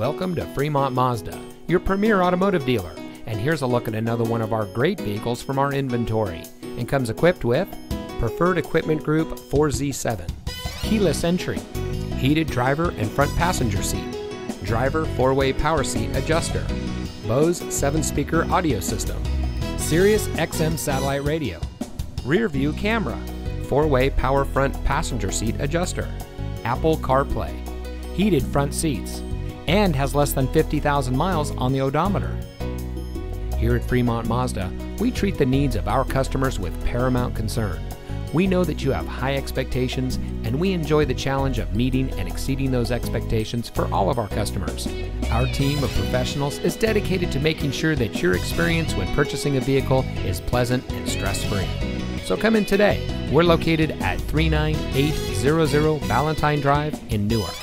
Welcome to Fremont Mazda, your premier automotive dealer. And here's a look at another one of our great vehicles from our inventory. And comes equipped with Preferred Equipment Group 4Z7, keyless entry, heated driver and front passenger seat, driver four-way power seat adjuster, Bose 7-speaker audio system, Sirius XM satellite radio, rear view camera, four-way power front passenger seat adjuster, Apple CarPlay, heated front seats, and has less than 50,000 miles on the odometer. Here at Fremont Mazda, we treat the needs of our customers with paramount concern. We know that you have high expectations, and we enjoy the challenge of meeting and exceeding those expectations for all of our customers. Our team of professionals is dedicated to making sure that your experience when purchasing a vehicle is pleasant and stress free. So come in today. We're located at 39800 Balentine Drive in Newark.